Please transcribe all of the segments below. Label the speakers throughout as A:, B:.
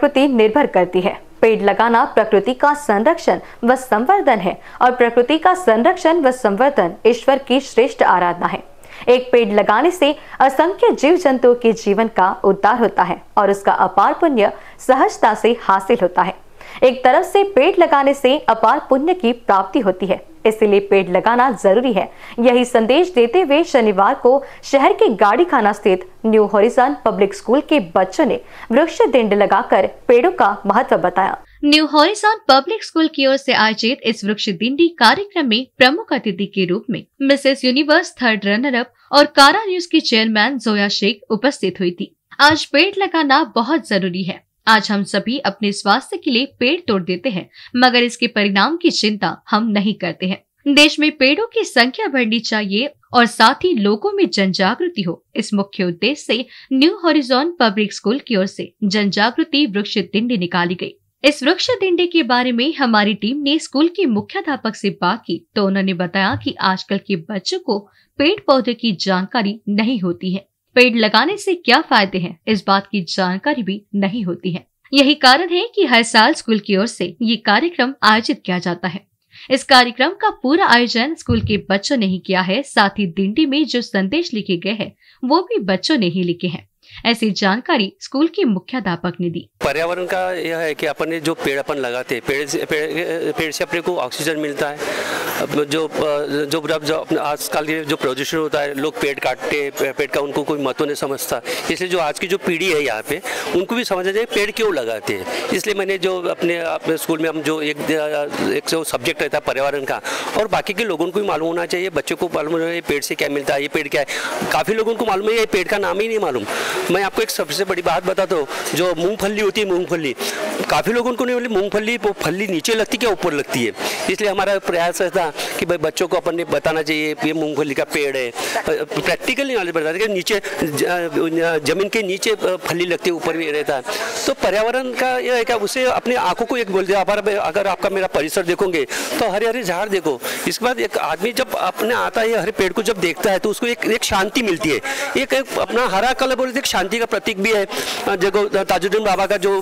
A: प्रकृति निर्भर करती है। पेड़ लगाना प्रकृति का संरक्षण व संवर्धन है और प्रकृति का संरक्षण व संवर्धन ईश्वर की श्रेष्ठ आराधना है। एक पेड़ लगाने से असंख्य जीव जंतुओं के जीवन का उद्धार होता है और उसका अपार पुण्य सहजता से हासिल होता है। एक तरफ़ से पेड़ लगाने से अपार पुण्य की प्राप्ति होती है, इसलिए पेड़ लगाना ज़रूरी है। यही संदेश देते हुए शनिवार को शहर के गाड़ी खाना स्थित न्यू होरिजन पब्लिक स्कूल के बच्चों ने वृक्ष दिंड लगाकर पेड़ों का महत्व बताया।
B: न्यू हॉरिजॉन पब्लिक स्कूल की ओर से आयोजित इस वृक्ष दिंडी कार्यक्रम में प्रमुख अतिथि के रूप में Mrs Universe third runner up और कारा न्यूज़ की चेयरमैन जोया शेख उपस्थित हुई थी। आज पेड़ लगाना बहुत ज़रूरी है। आज हम सभी अपने स्वास्थ्य के लिए पेड़ तोड़ देते हैं, मगर इसके परिणाम की चिंता हम नहीं करते हैं। देश में पेड़ों की संख्या बढ़नी चाहिए और साथ ही लोगों में जन जागृति हो। इस मुख्य उद्देश्य से न्यू हॉरिजॉन पब्लिक स्कूल की ओर से जन जागृति वृक्ष दिंडी निकाली गई। इस वृक्ष दिंडे के बारे में हमारी टीम ने स्कूल के मुख्याध्यापक से बात की तो उन्होंने बताया कि आजकल के बच्चों को पेड़ पौधे की जानकारी नहीं होती है। पेड़ लगाने से क्या फ़ायदे हैं? इस बात की जानकारी भी नहीं होती है। यही कारण है कि हर साल स्कूल की ओर से ये कार्यक्रम आयोजित किया जाता है। इस कार्यक्रम का पूरा आयोजन स्कूल के बच्चों ने ही किया है। साथ ही दिंडी में जो संदेश लिखे गए हैं, वो भी बच्चों ने ही लिखे हैं। ऐसी जानकारी स्कूल के मुख्याध्यापक ने दी।
C: पर्यावरण का यह है कि अपन जो पेड़ अपन लगाते हैं पेड़ से पेड़, पेड़ से अपने को ऑक्सीजन मिलता है। जो जो जो आजकल जो प्रदूषण होता है लोग पेड़ काटते हैं पेड़ का उनको कोई महत्व नहीं समझता। इसलिए जो आज की जो पीढ़ी है यहाँ पे उनको भी समझना चाहिए पेड़ क्यों लगाते हैं। इसलिए मैंने जो अपने अपने स्कूल में हम जो एक एक जो सब्जेक्ट रहता है पर्यावरण का और बाकी के लोगों को भी मालूम होना चाहिए बच्चों को मालूम होना चाहिए पेड़ से क्या मिलता है ये पेड़ क्या है। काफ़ी लोगों को मालूम है ये पेड़ का नाम ही नहीं मालूम। मैं आपको एक सबसे बड़ी बात बता दो जो मूंगफली होती है मूंगफली। काफ़ी लोगों को नहीं बोली मूंगफली वो फली नीचे लगती क्या ऊपर लगती है? इसलिए हमारा प्रयास था कि भाई बच्चों को अपन ने बताना चाहिए ये मूंगफली का पेड़ है। प्रैक्टिकली नॉलेज बताते नीचे ज़मीन के नीचे फली लगती है ऊपर भी रहता है। तो पर्यावरण का यह है क्या उसे अपने आँखों को एक बोल दिया अगर आपका मेरा परिसर देखोगे तो हरे हरे झाड़ देखो। इसके बाद एक आदमी जब अपने आता है हरे पेड़ को जब देखता है तो उसको एक एक शांति मिलती है। एक, एक अपना हरा कलर बोलते शांति का प्रतीक भी है। देखो ताजुद्दीन बाबा का जो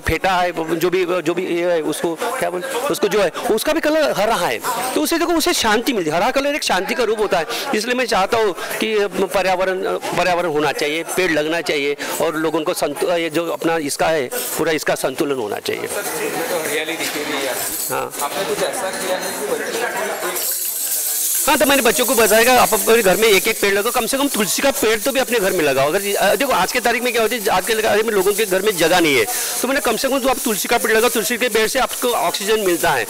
C: फेटा है जो भी जो भी ये है उसको क्या बोल उसको जो है उसका भी कलर हरा है। तो उसे देखो उसे शांति मिलती है। हरा कलर एक शांति का रूप होता है। इसलिए मैं चाहता हूँ कि पर्यावरण पर्यावरण होना चाहिए पेड़ लगना चाहिए और लोगों को संतु ये जो अपना इसका है पूरा इसका संतुलन होना चाहिए। हाँ। आपने कुछ ऐसा किया है हाँ तो मैंने बच्चों को बताया आप अपने घर में एक एक पेड़ लगाओ। कम से कम तुलसी का पेड़ तो भी अपने घर में लगाओ। अगर देखो, आज के तारीख में क्या होती है, आज के तारीख में लोगों के घर में जगह नहीं है। तो मैंने कम से कम तो आप तुलसी का पेड़ लगाओ, तुलसी के पेड़ से आपको ऑक्सीजन मिलता है।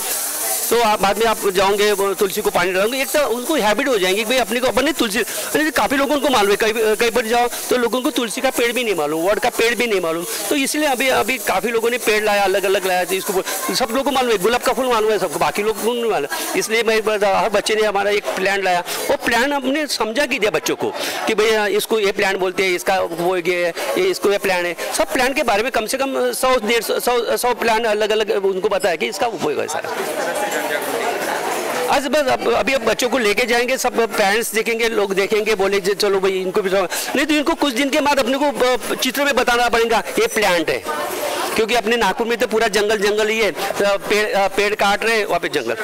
C: तो आप बाद में आप जाओगे तुलसी को पानी डालोगे, एक तो उनको हैबिट हो जाएँगे भाई अपने को अपने तुलसी काफ़ी लोगों को मालूम है, कई कई बार जाओ तो लोगों को तुलसी का पेड़ भी नहीं मालूम वर्ड का पेड़ भी नहीं मालूम। तो इसलिए अभी अभी काफ़ी लोगों ने पेड़ लाया अलग अलग लाया तो इसको सब लोगों को मालूम है, गुलाब का फूल मालूम है सबको, बाकी लोग नहीं मालूम। इसलिए मैं हर बच्चे ने हमारा एक प्लान लाया। वो प्लान हमने समझा कि दिया बच्चों को, कि भैया इसको ये प्लान बोलते हैं, इसका वो ये ये इसको ये प्लान है। सब प्लान के बारे में कम से कम सौ, डेढ़ सौ सौ प्लान अलग अलग उनको बताया कि इसका उपयोग है सारा। आज बस अब, अभी अब बच्चों को लेके जाएँगे, सब पेरेंट्स देखेंगे, लोग देखेंगे, बोले चलो भाई, इनको भी नहीं तो इनको कुछ दिन के बाद अपने को चित्र में बताना पड़ेगा, ये प्लांट है। क्योंकि अपने नागपुर में तो पूरा जंगल जंगल ही है। तो पेड़ पेड़ काट रहे हैं, वहाँ पे जंगल।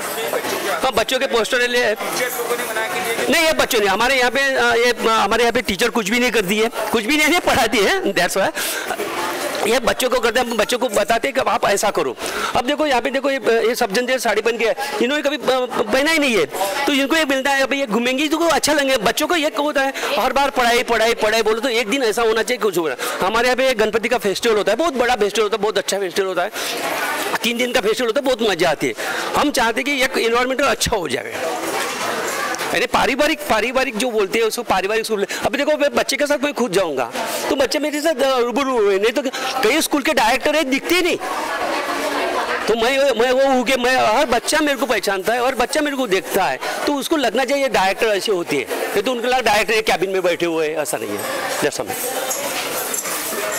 C: हाँ बच्चों के पोस्टर ले नहीं, ये बच्चों ने, हमारे यहाँ पे ये हमारे यहाँ पे टीचर कुछ भी नहीं कर दी है। कुछ भी नहीं पढ़ाती है दैट्स ये बच्चों को करते हैं बच्चों को बताते हैं कि आप ऐसा करो। अब देखो यहाँ पे देखो ये, ये सब जन साड़ी पहन के इन्होंने कभी पहना ही नहीं है तो इनको ये मिलता है ये घूमेंगी तो अच्छा लगेगा। बच्चों को ये होता है हर बार पढ़ाई पढ़ाई पढ़ाई बोलो तो एक दिन ऐसा होना चाहिए कुछ होना। हमारे यहाँ पे गणपति का फेस्टिवल होता है बहुत बड़ा फेस्टिवल होता है बहुत अच्छा फेस्टिवल होता है। तीन दिन का फेस्टिवल होता है बहुत मज़ा आती है। हम चाहते हैं कि एक इन्वायरमेंट अच्छा हो जाएगा अरे पारिवारिक पारिवारिक जो बोलते हैं, उसको पारिवारिक स्कूल अभी देखो, मैं बच्चे के साथ मैं खुद जाऊँगा तो बच्चे मेरे साथ रूबरू हुए, नहीं तो कई स्कूल के डायरेक्टर है, दिखते नहीं। तो मैं मैं वो हूँ कि मैं, हर बच्चा मेरे को पहचानता है और बच्चा मेरे को देखता है तो उसको लगना चाहिए डायरेक्टर ऐसे होती है, नहीं तो उनके लगा डायरेक्टर कैबिन में बैठे हुए ऐसा नहीं है, जैसा मैं।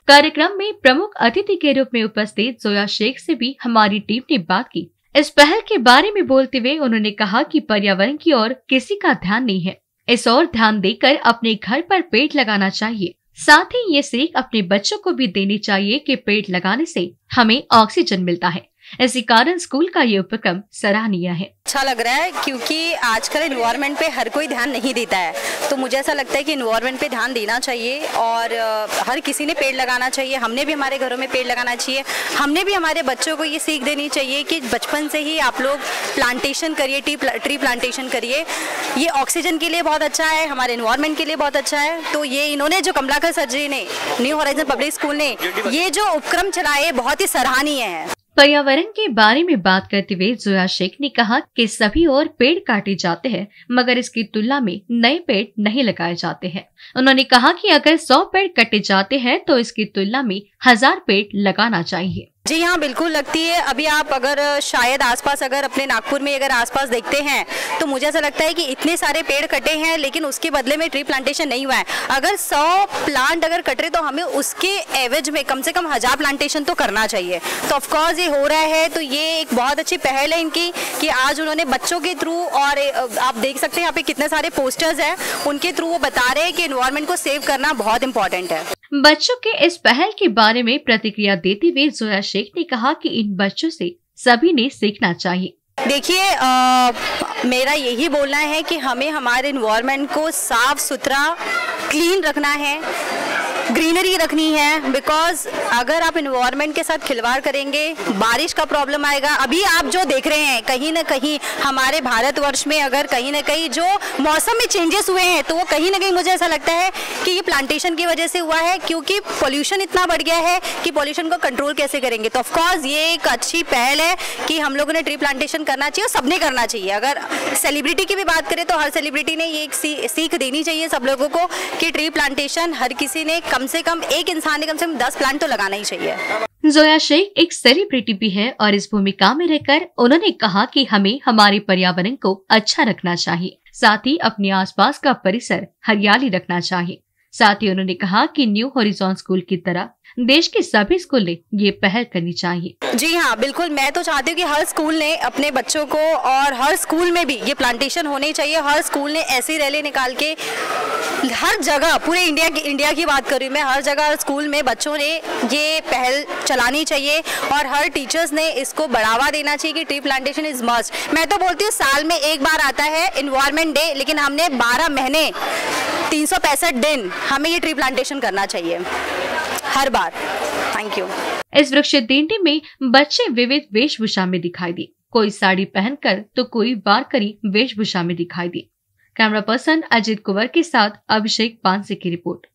B: कार्यक्रम में प्रमुख अतिथि के रूप में उपस्थित जोया शेख से भी हमारी टीम ने बात की। इस पहल के बारे में बोलते हुए उन्होंने कहा कि पर्यावरण की ओर किसी का ध्यान नहीं है। इस ओर ध्यान देकर अपने घर पर पेड़ लगाना चाहिए। साथ ही ये सीख अपने बच्चों को भी देनी चाहिए कि पेड़ लगाने से हमें ऑक्सीजन मिलता है। इसी कारण स्कूल का ये उपक्रम सराहनीय है।
D: अच्छा लग रहा है क्योंकि आजकल इन्वायरमेंट पे हर कोई ध्यान नहीं देता है। तो मुझे ऐसा लगता है कि इन्वायरमेंट पे ध्यान देना चाहिए और हर किसी ने पेड़ लगाना चाहिए। हमने भी हमारे घरों में पेड़ लगाना चाहिए। हमने भी हमारे बच्चों को ये सीख देनी चाहिए कि बचपन से ही आप लोग प्लांटेशन करिए, टी ट्री प्लांटेशन करिए। ये ऑक्सीजन के लिए बहुत अच्छा है, हमारे इन्वायरमेंट के लिए बहुत अच्छा है। तो ये इन्होंने, जो कमलाकर सर जी ने न्यू हॉराइजन पब्लिक स्कूल ने, ये जो उपक्रम चलाए, बहुत ही सराहनीय है।
B: पर्यावरण के बारे में बात करते हुए जोया शेख ने कहा कि सभी और पेड़ काटे जाते हैं, मगर इसकी तुलना में नए पेड़ नहीं लगाए जाते हैं। उन्होंने कहा कि अगर सौ पेड़ कटे जाते हैं तो इसकी तुलना में हज़ार पेड़ लगाना चाहिए।
D: जी हाँ बिल्कुल लगती है। अभी आप अगर शायद आसपास अगर अपने नागपुर में अगर आसपास देखते हैं तो मुझे ऐसा लगता है कि इतने सारे पेड़ कटे हैं, लेकिन उसके बदले में ट्री प्लांटेशन नहीं हुआ है। अगर 100 प्लांट अगर कट रहे तो हमें उसके एवज में कम से कम हज़ार प्लांटेशन तो करना चाहिए। तो ऑफकोर्स ये हो रहा है तो ये एक बहुत अच्छी पहल है इनकी, कि आज उन्होंने बच्चों के थ्रू और आप देख सकते हैं यहाँ पे कितने सारे पोस्टर्स हैं, उनके थ्रू वो बता रहे हैं कि इन्वायरमेंट को सेव करना बहुत इंपॉर्टेंट है।
B: बच्चों के इस पहल के बारे में प्रतिक्रिया देते हुए जोया शेख ने कहा कि इन बच्चों से सभी ने सीखना चाहिए।
D: देखिए मेरा यही बोलना है कि हमें हमारे इन्वायरमेंट को साफ़ सुथरा क्लीन रखना है। ग्रीनरी रखनी है बिकॉज़ अगर आप इन्वायरमेंट के साथ खिलवाड़ करेंगे, बारिश का प्रॉब्लम आएगा। अभी आप जो देख रहे हैं, कहीं ना कहीं हमारे भारतवर्ष में अगर कहीं ना कहीं जो मौसम में चेंजेस हुए हैं तो वो कहीं ना कहीं मुझे ऐसा लगता है कि ये प्लांटेशन की वजह से हुआ है, क्योंकि पॉल्यूशन इतना बढ़ गया है कि पॉल्यूशन को कंट्रोल कैसे करेंगे? तो ऑफकोर्स ये एक अच्छी पहल है कि हम लोगों ने ट्री प्लांटेशन करना चाहिए और सबने करना चाहिए। अगर सेलिब्रिटी की भी बात करें तो हर सेलिब्रिटी ने ये एक सीख देनी चाहिए सब लोगों को कि ट्री प्लांटेशन हर किसी ने कम से कम एक इंसान ने कम से कम दस प्लांट तो लगाना ही चाहिए।
B: जोया शेख एक सेलिब्रिटी भी है और इस भूमिका में रहकर उन्होंने कहा कि हमें हमारे पर्यावरण को अच्छा रखना चाहिए, साथ ही अपने आसपास का परिसर हरियाली रखना चाहिए। साथ ही उन्होंने कहा कि न्यू होरिजोन स्कूल की तरह देश के सभी स्कूल ने ये पहल करनी चाहिए।
D: जी हाँ बिल्कुल। मैं तो चाहती हूँ कि हर स्कूल ने अपने बच्चों को और हर स्कूल में भी ये प्लांटेशन होनी चाहिए। हर स्कूल ने ऐसी रैली निकाल के हर जगह, पूरे इंडिया की इंडिया की बात कर रही हूँ मैं, हर जगह स्कूल में बच्चों ने ये पहल चलानी चाहिए और हर टीचर्स ने इसको बढ़ावा देना चाहिए कि ट्री प्लांटेशन इज़ मस्ट मैं तो बोलती हूँ, साल में एक बार आता है इन्वायरमेंट डे लेकिन हमने बारह महीने तीन सौ पैंसठ दिन हमें ये ट्री प्लांटेशन करना चाहिए। हर बार। थैंक यू
B: इस वृक्ष दिंडी में बच्चे विविध वेशभूषा में दिखाई दी कोई साड़ी पहनकर तो कोई बारकरी वेशभूषा में दिखाई दी कैमरा पर्सन अजित कुंवर के साथ अभिषेक पानसे की रिपोर्ट।